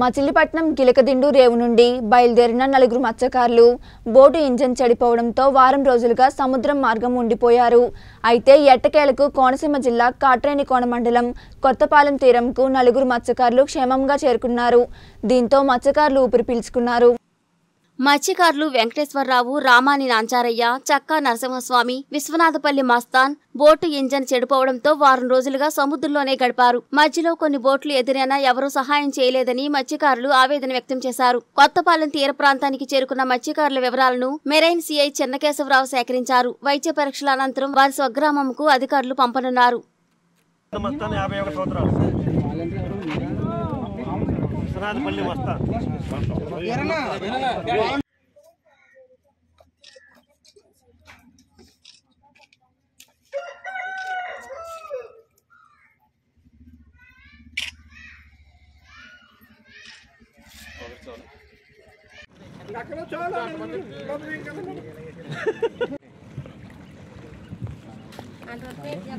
మచిలీపట్నం గిలకదిండు రేవు నుండి బయలుదేరిన నలుగురు మత్స్యకారులు బోటు ఇంజన్ చెడిపోవడంతో వారం రోజులుగా సముద్రం మార్గం ఉండిపోయారు. అయితే ఎట్టకేలకు కోనసీమ జిల్లా కాట్రేనికోన మండలం కొత్తపాలెం తీరంకు నలుగురు మత్స్యకారులు క్షేమంగా చేరుకున్నారు. దీంతో మత్స్యకారులు ఊపిరి పీల్చుకున్నారు. మత్స్యకారులు వెంకటేశ్వరరావు రామాని నాంచారయ్య చక్కా నరసింహస్వామి విశ్వనాథపల్లి మస్తాన్ బోటు ఇంజన్ చెడిపోవడంతో వారం రోజులుగా సముద్రంలోనే గడిపారు. మధ్యలో కొన్ని బోట్లు ఎదురైనా ఎవరూ సహాయం చేయలేదని మత్స్యకారులు ఆవేదన వ్యక్తం చేశారు. కొత్తపాలెం తీర ప్రాంతానికి చేరుకున్న మత్స్యకారుల వివరాలను మెరైన్ సిఐ చెన్నకేశవరావు సేకరించారు. వైద్య పరీక్షల అనంతరం వారి స్వగ్రామంకు అధికారులు పంపనున్నారు. Andre Pet ya